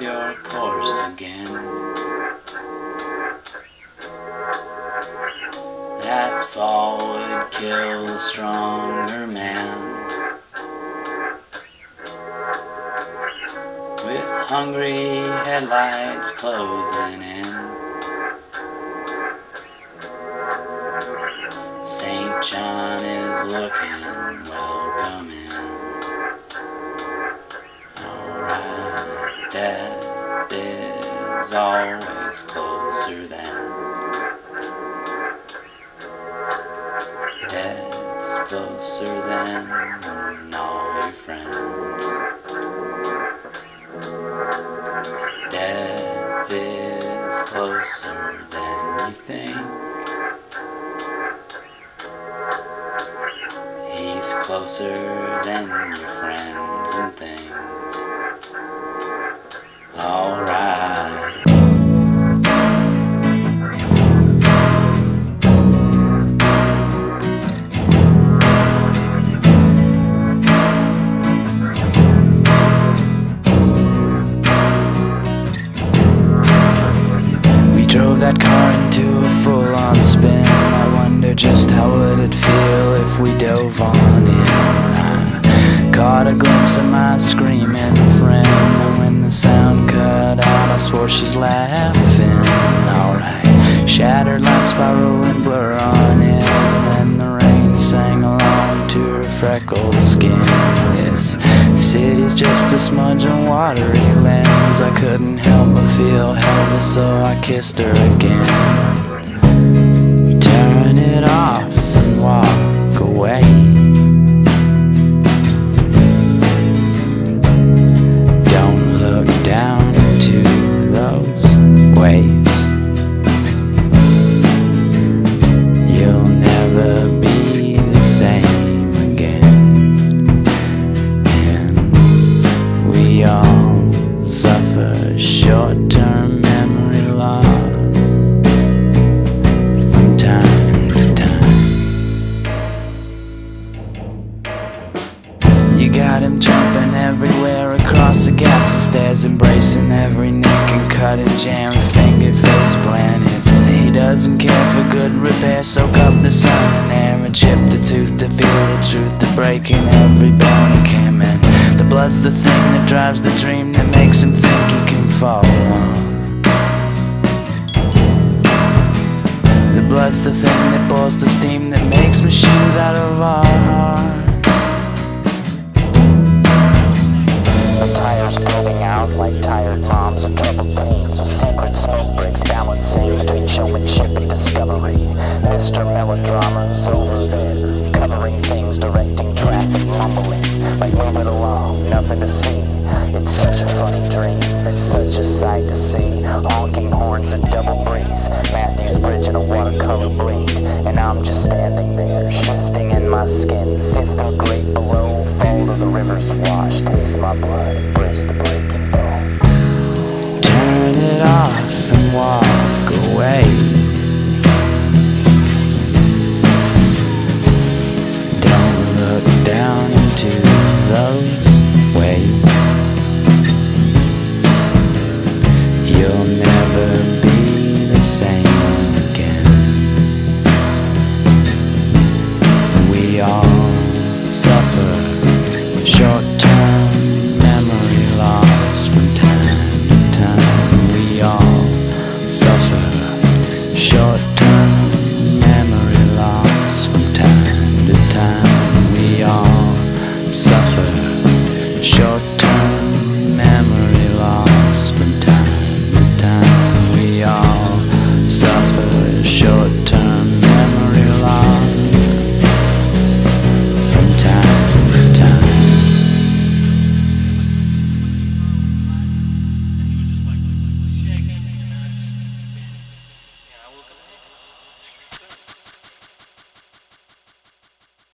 your course again. That fall would kill a stronger man. With hungry headlights closing in. St. John is looking is always closer than. Death's closer than all your friends. Death is closer than you think. He's closer than your spin. I wonder just how would it feel if we dove on in. I caught a glimpse of my screaming friend, and when the sound cut out, I swore she's laughing. Alright, shattered like spiraling blur on it, and the rain sang along to her freckled skin. This city's just a smudge on watery lens. I couldn't help but feel helpless, so I kissed her again. Got him jumping everywhere across the gaps and stairs, embracing every nick and cut and jam, finger face planets. He doesn't care for good repair, soak up the sun and air and chip the tooth to feel the truth, the breaking every bone he came in. The blood's the thing that drives the dream that makes him think he can fall on. The blood's the thing that boils the steam that makes machines out of our and discovery. Mr. Melodrama's over there, covering things, directing traffic, mumbling like move it along, nothing to see. It's such a funny dream, it's such a sight to see. Honking horns and double breeze, Mathews Bridge in a watercolor bleed, and I'm just standing there, shifting in my skin, sift the great below, fall to the river's wash, taste my blood, embrace the breaking bones. Turn it off and away. day.